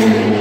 Oh,